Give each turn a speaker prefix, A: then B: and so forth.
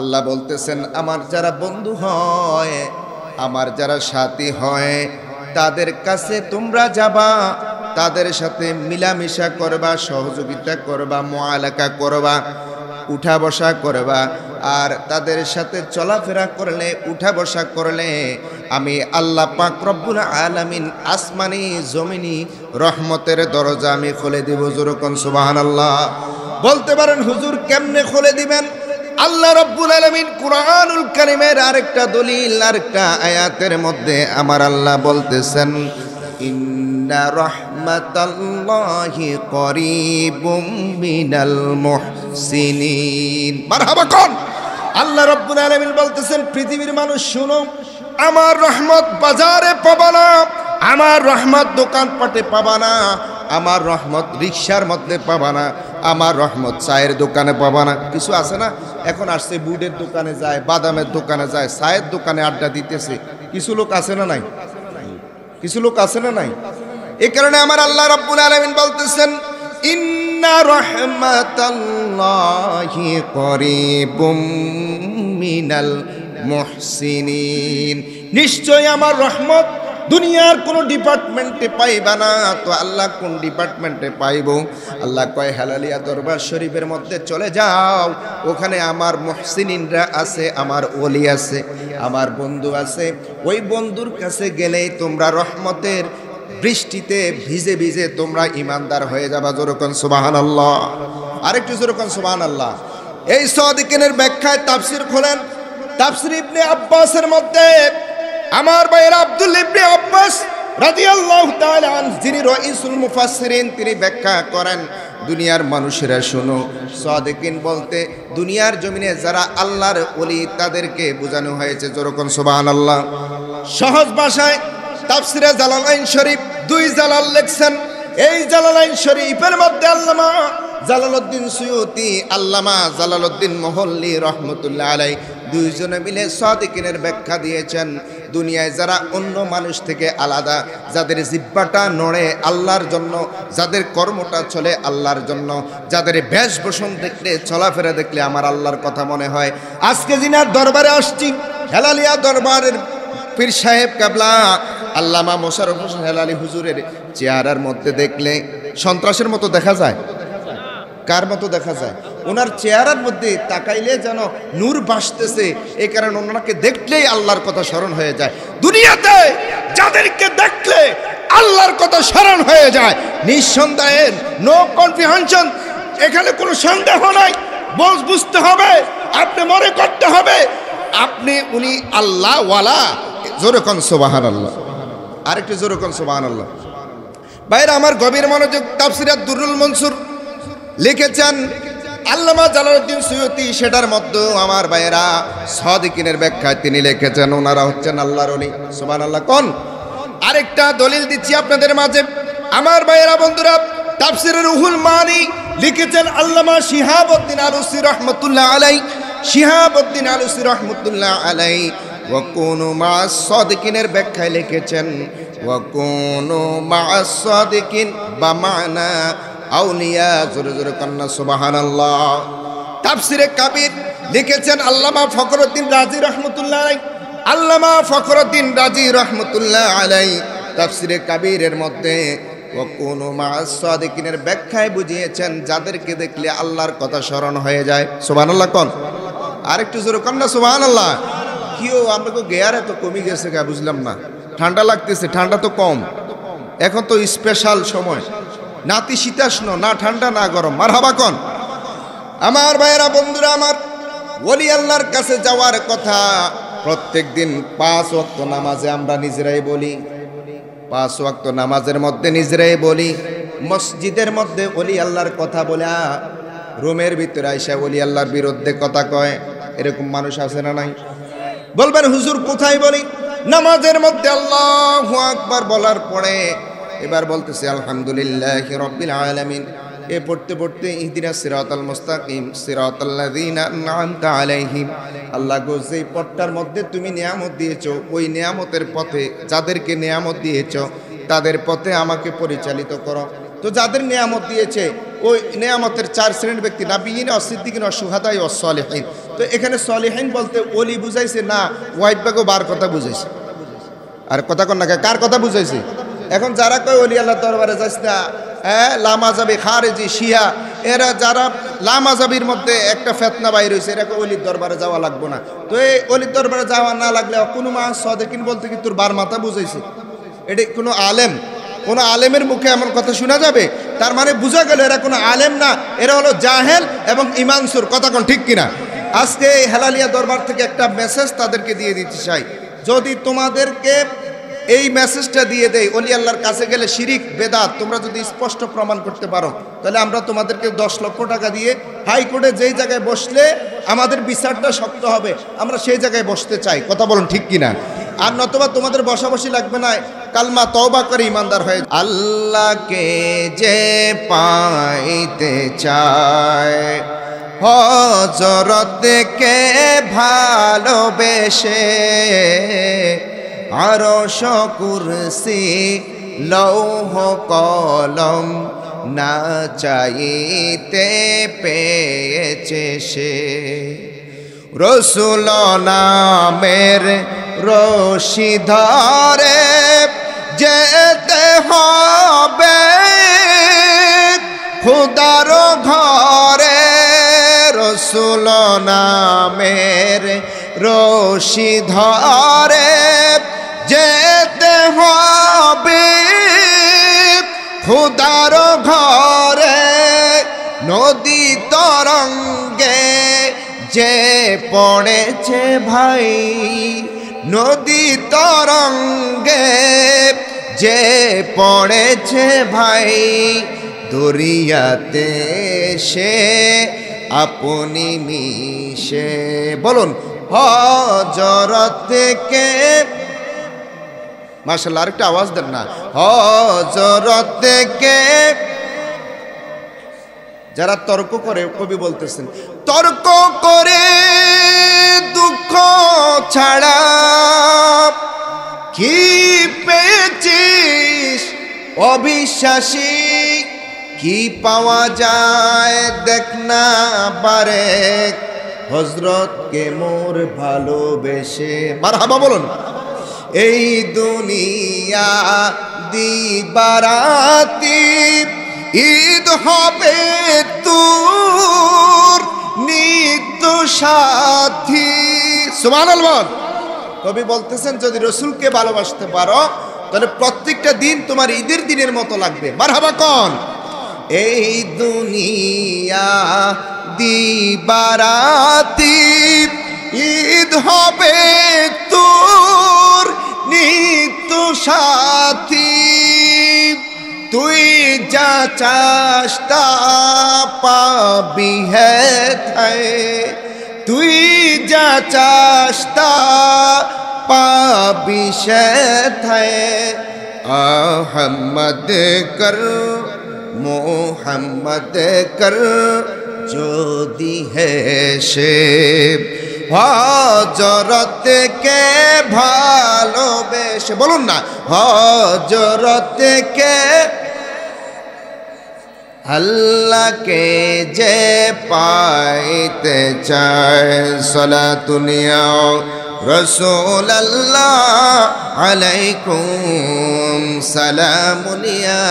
A: আল্লাহ বলতেছেন, আমার যারা বন্ধু হয়, আমার যারা সাথী হয়, তাদের কাছে তোমরা যাবা, তাদের সাথে মিলামিশা করবা, সহযোগিতা করবা, মোয়ালাকা করবা উঠা বসা করবা, আর তাদের সাথে চলাফেরা করলে উঠা বসা করলে, আমি আল্লাহ পাক রব্বুল আলামিন আসমানি, জমিনি রহমতের দরজা আমি খুলে দিব। জোরকন সুবহানাল্লাহ। বলতে পারেন, হুজুর কেমনে খুলে দিবেন? আল্লাহ রব্বুল আলামিন কুরআনুল কারীমের আরেকটা দলিল, আরেকটা আয়াতের মধ্যে আমার আল্লাহ বলতেছেন, ইন্না রাহমাতাল্লাহি করিবুম মিনাল মুহসিনিন। মারহাবা কোন? আল্লাহ রব্বুল আলামিন বলতেছেন, পৃথিবীর মানুষ শুনো, আমার রহমত বাজারে পাবা না, আমার রহমত দোকানপাটে পাবা না, আমার রহমত রিক্সার মধ্যে পাবা না আমার রহমত, চায়ের দোকানে পাবা না। কিছু আছে না? এখন আসছে বুটের দোকানে যায়, বাদামের দোকানে যায়, চায়ের দোকানে আড্ডা দিতেছে। কিছু লোক আছে না নাই? কিছু লোক আছে না নাই? এই কারণে আমার আল্লাহ রাব্বুল আলামিন বলতেছেন, ইন্না রাহমাতাল্লাহি মিনাল মুহসিনিন। নিশ্চয় আমার রহমত দুনিয়ার কোন ডিপার্টমেন্টে পাইবা না, তো আল্লাহ কোন ডিপার্টমেন্টে পাইব? আল্লাহ কয়, হালালিয়া দরবার শরীফের মধ্যে চলে যাও। ওখানে আমার মুহসিনিনরা আছে, আমার ওলি আছে, আমার বন্ধু আছে। ওই বন্ধুর কাছে গেলেই তোমরা রহমতের বৃষ্টিতে ভিজে ভিজে তোমরা ইমানদার হয়ে যাবা। যেরকম সুবাহান আল্লাহ আরেকটু যেরকম সুবাহান আল্লাহ এই সদিকেনের ব্যাখ্যায় তাফসির খোলেন। তাফসির ইবনে আব্বাসের মধ্যে আমার ভাইয়ের আব্দুল ইবনে আব্বাস রাদিয়াল্লাহু তাআলা যিনি রাইসুল মুফাসসিরিন, তিনি ব্যাখ্যা করেন, দুনিয়ার মানুষেরা শোনো, সাদিকিন বলতে দুনিয়ার জমিনে যারা আল্লাহর ওলি তাদেরকে বোঝানো হয়েছে, যেরকম সুবহানাল্লাহ। সহজ ভাষায় তাফসিরে জালালাইন শরীফ দুই জালাল লেখছেন, এই জালালাইন শরীফের মধ্যে আল্লামা জালালউদ্দিন সুয়ুতি, আল্লামা জালালউদ্দিন মহল্লি রহমতুল্লাহ আলাই দুইজনে মিলে সাদিকিনের ব্যাখ্যা দিয়েছেন। দুনিয়ায় যারা অন্য মানুষ থেকে আলাদা, যাদের জিব্বাটা নড়ে আল্লাহর জন্য, যাদের কর্মটা চলে আল্লাহর জন্য, যাদের বেশভূষণ দেখলে, চলাফেরা দেখলে আমার আল্লাহর কথা মনে হয়। আজকে জিনার দরবারে আসছি, হেলালিয়া দরবারের পীর সাহেব কাবলা, আল্লামা মোশারফ হোসেন হেলালি হুজুরের চেহারার মধ্যে দেখলে সন্ত্রাসের মতো দেখা যায়। কার মতো দেখা যায়? ওনার চেহারার মধ্যে তাকাইলে যেন নূর বাসতেছে এ কারণে ওনাকে দেখলেই আল্লাহর কথা স্মরণ হয়ে যায়। দুনিয়াতে যাদেরকে দেখলে আল্লাহর কথা স্মরণ হয়ে যায়। নিঃসন্দেহে নো কনফিউশন এখানে কোনো সন্দেহ নাই। বোঝ বুঝতে হবে, আপনি মনে করতে হবে, আপনি, উনি আল্লাহ ওয়ালা জোরে কন সোবাহান আল্লাহ আরেকটু জোরে কন সোবাহান আল্লাহ বাইরে আমার গভীর মনোযোগ তাফসিরাত দুরুল মনসুর লিখেছেন আল্লামা জালালউদ্দিন সুয়ুতি, সেটার মধ্যে আমার ভাইয়েরা সদিকিনের ব্যাখ্যায় তিনি লিখেছেন, ওনারা হচ্ছেন আল্লাহর অলি সুবান আল্লাহ কোন? আরেকটা দলিল দিচ্ছি আপনাদের মাঝে। আমার ভাইয়েরা, বন্ধুরা, তাফসিরের উহুল মানি লিখেছেন আল্লামা শিহাবউদ্দিন আলুসি রহমতুল্লাহ আলাই শিহাবউদ্দিন আলুসি রহমতুল্লাহ আলাই ওয়াকুনু মা সদিকিনের ব্যাখ্যায় লিখেছেন ওয়াকুনু মা সদিকিন বা মানা আউলিয়া, জোরে জোরে কন্যা সুবাহান আল্লাহ তাফসিরে কাবির লিখেছেন আল্লামা ফখরুদ্দিন রাজি রহমতুল্লাহ আল্লামা ফখরুদ্দিন রাজি রহমতুল্লাহ আলাই তাফসিরে কাবিরের মধ্যে কোন সাদিকিনের ব্যাখ্যায় বুঝিয়েছেন, যাদেরকে দেখলে আল্লাহর কথা স্মরণ হয়ে যায়। সুবাহ আল্লাহ কন। আরেকটু জোরে কন্যা সুবাহ আল্লাহ কিও, আমরা তো গেয়ার এত কমে গেছে গা, বুঝলাম না। ঠান্ডা লাগতেছে, ঠান্ডা তো কম। এখন তো স্পেশাল সময়। নাতি শীতাষ্ণ না ঠান্ডা, না গরম। মার হাবা কন? আমার ভাইয়েরা, বন্ধুরা, আমার ওলি আল্লাহর কাছে যাওয়ার কথা। প্রত্যেক দিন পাঁচ ওয়াক্ত নামাজে আমরা নিজেরাই বলি। পাঁচ ওয়াক্ত নামাজের মধ্যে নিজেরাই বলি। মসজিদের মধ্যে ওলি আল্লাহর কথা বলে রুমের ভিতরে আইসা ওলি আল্লাহর বিরুদ্ধে কথা কয়। এরকম মানুষ আছে না নাই? বলবেন, হুজুর, কোথায় বলি? নামাজের মধ্যে আল্লাহ আকবার বলার পরে এবার বলতেছে, আলহামদুলিল্লাহ রব্বিল আলামিন। এ পড়তে পড়তে ইহদিনা সিরাতাল মুস্তাকিম, সিরাতাল্লাযিনা আলাইহিম। আল্লাহ গো, যেই পট্টার মধ্যে তুমি নিয়ামত দিয়েছ, ওই নিয়ামতের পথে যাদেরকে নিয়ামত দিয়েছ, তাদের পথে আমাকে পরিচালিত করো। তো যাদের নিয়ামত দিয়েছে, ওই নিয়ামতের চার শ্রেণির ব্যক্তি নাবিহীন অসিদ্দিকিন অসুহাদাই অসলেহীন তো এখানে সলিহীন বলতে অলি বুঝাইছে না, ওয়াইট বাগো বার কথা বুঝাইছে। আর কথা কন না কার কথা বুঝাইছে? এখন যারা কয় অলি আল্লাহ দরবারে যাইস না হ্যাঁ লামাজাবি খারেজি, শিয়া, এরা যারা লামাজাবির মধ্যে একটা ফেতনা বাইর হয়েছে এরা অলির দরবারে যাওয়া লাগবে না। তো এই অলির দরবারে যাওয়া না লাগলে কোনো মা সদেকিন বলতে কি তোর বার মাথা বুঝাইছে? এটি কোনো আলেম? কোনো আলেমের মুখে এমন কথা শোনা যাবে? তার মানে বোঝা গেল এরা কোনো আলেম না, এরা হলো জাহেল এবং ইমানসুর, কথা কোন ঠিক কিনা? আজকে এই হেলালিয়া দরবার থেকে একটা মেসেজ তাদেরকে দিয়ে দিতে চাই। যদি তোমাদেরকে এই মেসেজটা দিয়ে দেয় অলি আল্লাহর কাছে গেলে শিরিক, বেদাত, তোমরা যদি স্পষ্ট প্রমাণ করতে পারো, তাহলে আমরা তোমাদেরকে দশ লক্ষ টাকা দিয়ে হাইকোর্টে যেই জায়গায় বসলে আমাদের বিচারটা শক্ত হবে, আমরা সেই জায়গায় বসতে চাই। কথা বলুন ঠিক কিনা? আর নতবা তোমাদের বসাবসি লাগবে না, কালমা তওবা করে ইমানদার হয়ে আল্লাহকে যে পাইতে চায় হজরতকে ভালোবেসে আরও কুরসি লৌহ কলম না চাইতে পেয়েছে সে। রসুল নামের রশি ধরে যেতে হবে, খুদার ঘরে রসুল নামের রশি ধরে নদী তরঙ্গে যে পড়েছে ভাই, নদী তরঙ্গে যে পড়েছে ভাই, দরিয়াতে সে আপনি মিশে। বলুন, হজরত থেকে মার্শাল্লাহ আরেকটা আওয়াজ দেন না। হজরত থেকে যারা তর্ক করে, কবি বলতেছেন, তর্ক করে দুঃখ ছাড়া কি পেয়েছিস? অবিশ্বাসী কি পাওয়া যায়? দেখ না পারে হজরতকে মোর ভালোবেসে। মার হাবা বলুন, এই দুনিয়া দিবারাতি ঈদ হবে তোর নিত্য সাথী। সুমান কবি বলতেছেন, যদি রসুলকে ভালোবাসতে পারো, তাহলে প্রত্যেকটা দিন তোমার ঈদের দিনের মতো লাগবে। মার হাবা কন। এই দুনিয়া দিবারাতি, ঈদ হবে তোর নিত্য সাথী। যা চাস তা পাবি হ্যাঁ তুই যা চাস তা পাবি হ্যাঁ আহমদ কর, মোহাম্মদ কর, যদি হে সে হজরত কে ভালোবেসে। বলুন না হজরত কে আল্লাহকে যে পাইতে চায় সলা দুনিয়া রসুল আল্লাহ আলাইকুম সালামুনিয়া